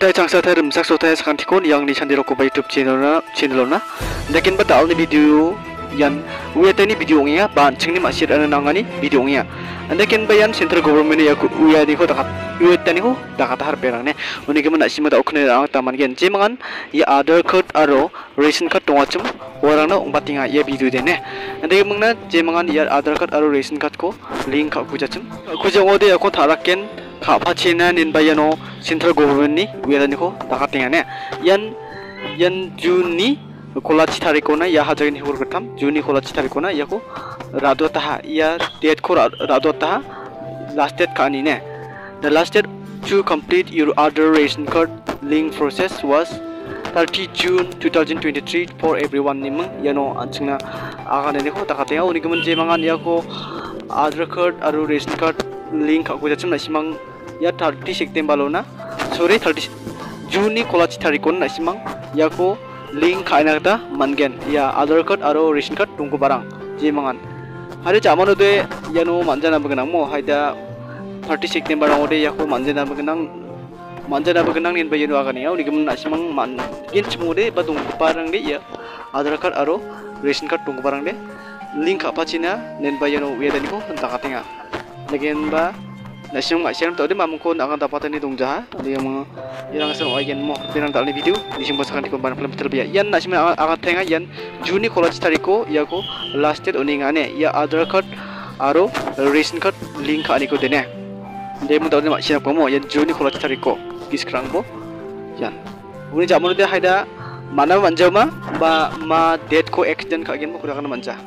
tai changsa thai rimsak so thai sakan tikon yang ni chandi roko youtube channel na channel na. Lekin ba dal ni video yan uya tani video ngia ban chingni masir ana nangani video ngia lekin ba yan central government ya uya ni ko dakat uya tani ko dakat har perang ne uni gemen asima da okne rang taman gen. Jemangan ya other code aro ration card tongachum orang na umbatinga ya video de ne lekin mangna jemangan ya other card aro ration card ko link ka kujachum kujang ode ya ko tharaken kapachina nin bayano central government ni wiadani ko dakatenga ne yan yan juni kolachi tariko na ya hajagin hikur ketam juni kolachi tariko na ya ko rado taha ya date ko rado taha last date ka ani ne the last date to complete your other ration card link process was 30 June 2023 for everyone nimang yano anchingna aga ne ko dakatenga uni kemen jemangan ya ko other card aru ration card link aku jachum na ya 30 September lo na. Sore 30 Juni kolachi tarikon na simang ya ko link kaina kata mangen ya card aro ration card tunggu barang. Je mangan. Hari jamano de ya no manjana bagenang mo. Haida 30 September ode ya ko manjana bagenang. Manjana bagenang nin bayenu agani ya unigam na simang man gin chmode ba tunggu barang de ya card aro ration card tunggu barang de. Link apa cina nen bayenu wedani ko takatinga legen ba nasim ngai sem tadi mamu kon akan dapat ini dong jah. Dia mau yang sen oigen mo pinang tali video di sini bosakan di kompan film terbiak. Yan nasim akan tengah yan Juni college tariko ya ko last date uningane ya other card aro ration card link ani ko dene dia mau tahu mak siapa mo yan Juni college tariko gis kerang bo yan uni jamu dia haida mana ma ba ma date ko accident ka gen mo kurang manja